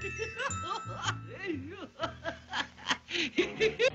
Ha ha ha!